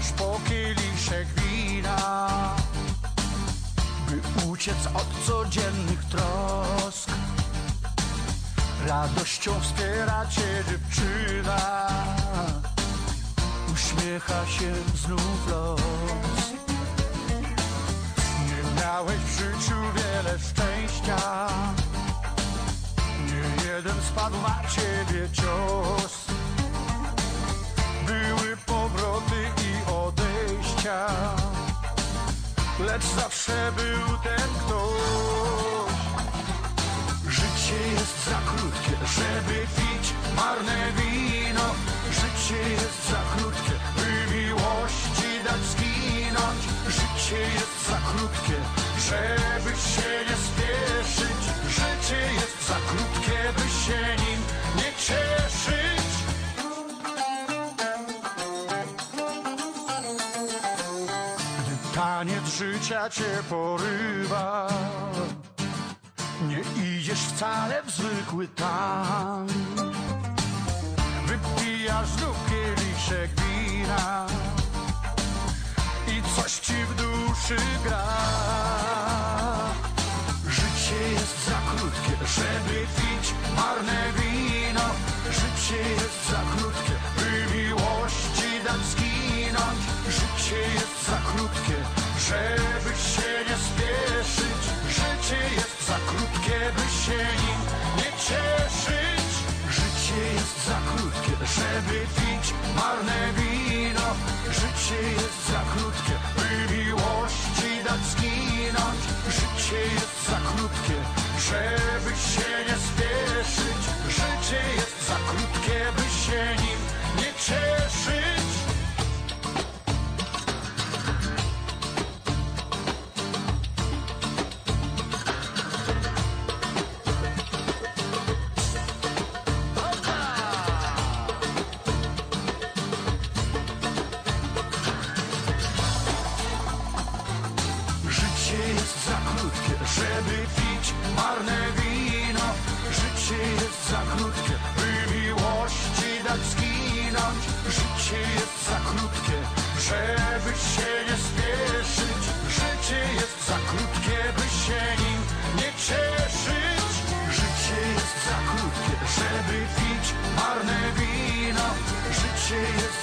sięgasz po kieliszek wina By uciec od codziennych trosk. Radością wspiera cię dziewczyna Uśmiecha się znów los. Nie miałeś w życiu wiele szczęścia Nie jeden spadł na ciebie cios Lecz zawsze był ten ktoś. Życie jest za krótkie, żeby pić marne wino. Życie jest za krótkie, by miłości dać zginąć. Życie jest za krótkie, żeby się nie spieszyć taniec życia cię porywa. Nie idziesz wcale w zwykły tan. Wypijasz znów kieliszek wina. I coś ci w duszy gra. Życie jest za krótkie, żeby pić marne wino. Życie jest za krótkie, żeby się nie spieszyć Życie jest za krótkie, by się nim nie cieszyć. Życie jest za krótkie, żeby pić marne wino. Życie jest za krótkie, by miłości dać zginąć. Życie jest za krótkie, żeby się nie krótkie, żeby pić marne wino. Życie jest za krótkie, by miłości dać zginąć. Życie jest za krótkie, żeby się nie spieszyć. Życie jest za krótkie, by się nim nie cieszyć. Życie jest za krótkie, żeby pić marne wino. Życie jest